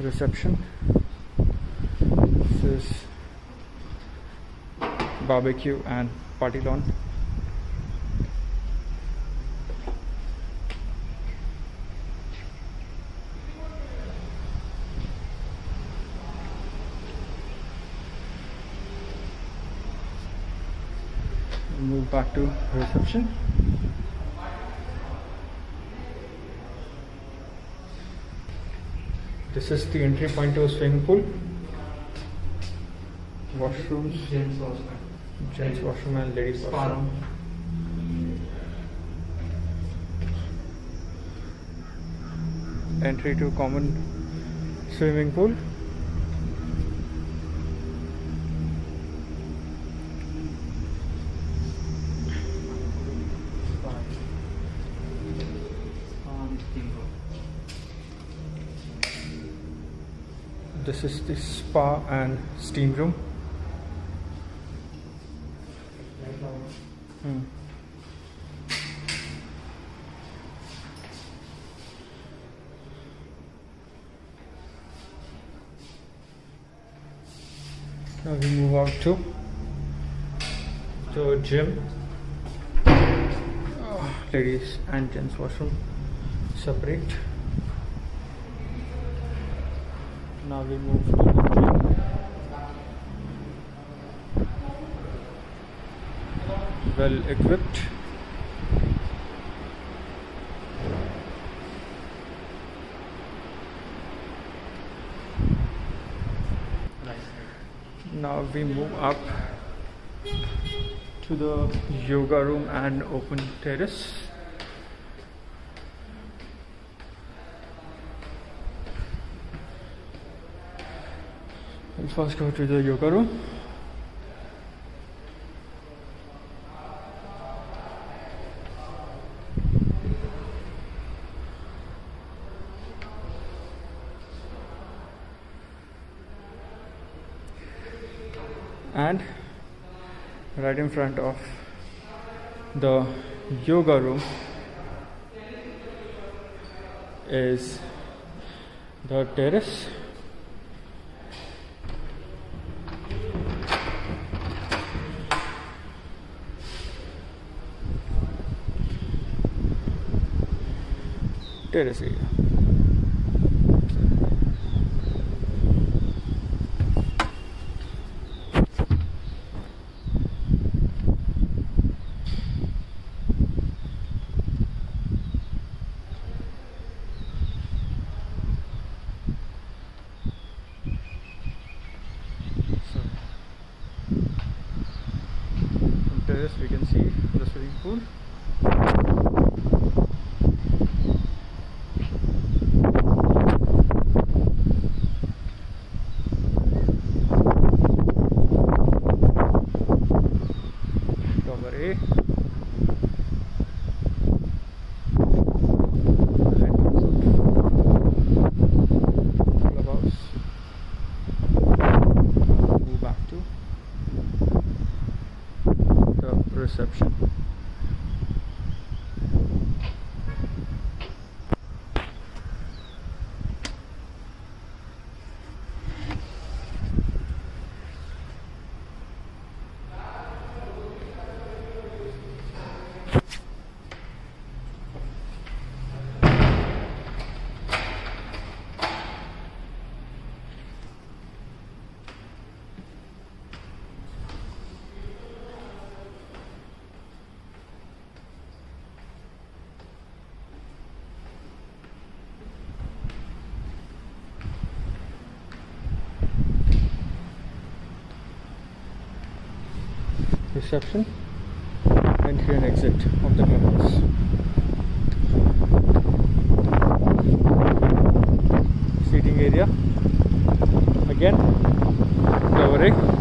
reception. This is barbecue and party lawn. Move back to reception this is the entry point to a swimming pool. Washrooms. Gents washroom. gents washroom and ladies washroom. entry to common swimming pool Spa. Spa and steam room. This is the spa and steam room Hmm. Now we move out to the gym. Oh, ladies and gents washroom separate. Now we move to the gym. Well equipped. Now we move up to the yoga room and open terrace. We'll first go to the yoga room. and right in front of the yoga room is the terrace area So, we can see the swimming pool. The reception. Reception, entry and exit of the clubhouse. Seating area. Again, covering